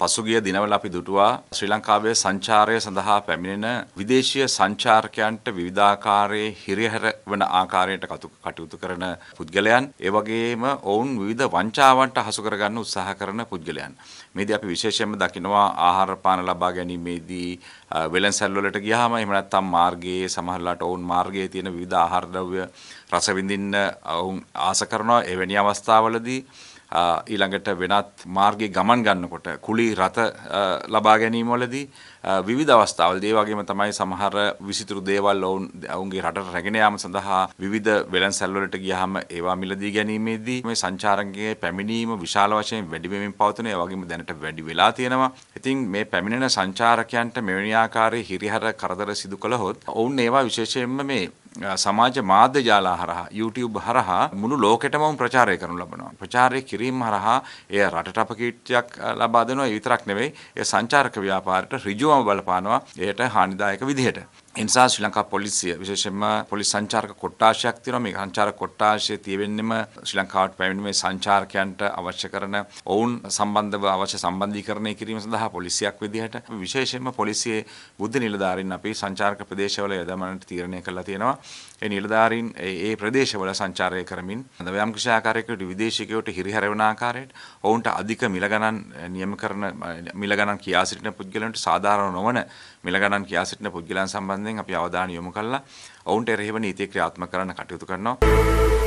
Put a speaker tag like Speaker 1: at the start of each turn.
Speaker 1: පසුගිය දිනවල අපි දුටුවා ශ්‍රී ලංකාවේ සංචාරය සඳහා පැමිණෙන විදේශීය සංචාරකයන්ට විවිධාකාරයේ හිරිහැර වන ආකාරයට කටයුතු කරන පුද්ගලයන් ඒ වගේම ඔවුන් විවිධ වංචාවන්ට හසු කරගන්න උත්සාහ කරන පුද්ගලයන්. මේදී අපි විශේෂයෙන්ම දකිනවා ආහාර පාන ලබා ගැනීමේදී වෙළඳසැල් වලට ගියාම එහෙම නැත්නම් මාර්ගයේ සමහරලාට ඔවුන් මාර්ගයේ තියෙන විවිධ ආහාර ද්‍රව්‍ය රස විඳින්න ඔවුන් ආස කරනවා එවැනි අවස්ථාවලදී ඊළඟට වෙනත් මාර්ගයේ ගමන් ගන්නකොට කුලී රත ලබා ගැනීම වලදී විවිධ අවස්ථාවලදී ඒ වගේම තමයි සමහර විසිතුරු දේවල් ඔවුන් ඔවුන්ගේ රටට රැගෙන යාම සඳහා විවිධ වෙළඳසැල් වලට ගියාම ඒවා මිලදී ගැනීමේදී මේ සංචාරකගේ පැමිණීම විශාල වශයෙන් වැඩි වෙමින් පවතින ඒ වගේම දැනට වැඩි වෙලා තියෙනවා. ඉතින් මේ පැමිණෙන සංචාරකයන්ට මෙවැනි ආකාරයේ හිරිහැර කරදර සිදු කළහොත් ඔවුන් ඒවා විශේෂයෙන්ම මේ සමාජ මාධ්‍ය ජාලා හරහා YouTube හරහා මුළු ලෝකෙටම ප්‍රචාරය කරනු ලබනවා. ප්‍රචාරය කිරීම හරහා එය රටට අපකීර්තියක් ලබා දෙනවා. ඒ විතරක් නෙවෙයි ඒ සංචාරක ව්‍යාපාරයට ඍජුවම බලපානවා. එයට හානිදායක විදිහට. එනිසා ශ්‍රී ලංකා පොලිසිය විශේෂයෙන්ම පොලිස් සංචාරක කොට්ටාශයක් තියෙනවා. මේ සංචාරක කොට්ටාශයේ තියෙන්නෙම ශ්‍රී ලංකාවට පැමිණෙන මේ සංචාරකයන්ට අවශ්‍ය කරන ඔවුන් සම්බන්ධව අවශ්‍ය සම්බන්ධීකරණය කිරීම සඳහා පොලිසියක් විදිහට. විශේෂයෙන්ම පොලිසියේ බුද්ධ නිලධාරීන් අපි සංචාරක ප්‍රදේශවල යදමනට තීරණය කළා තියෙනවා. ඒ නිලධාරීන් ඒ ප්‍රදේශවල සංචාරය කරමින් යම් කිසි ආකාරයකට විදේශිකයෝට හිරිහැර වන ආකාරයට ඔවුන්ට අධික මිල ගණන් නියම කරන මිල ගණන් කියා සිටින පුද්ගලයන්ට සාධාරණ නොවන මිල ගණන් කියා සිටින පුද්ගලයන් සම්බන්ධයෙන් අපි අවධානය යොමු කළා. ඔවුන්ට එරෙහිව නීතිය ක්‍රියාත්මක කරන්න කටයුතු කරනවා.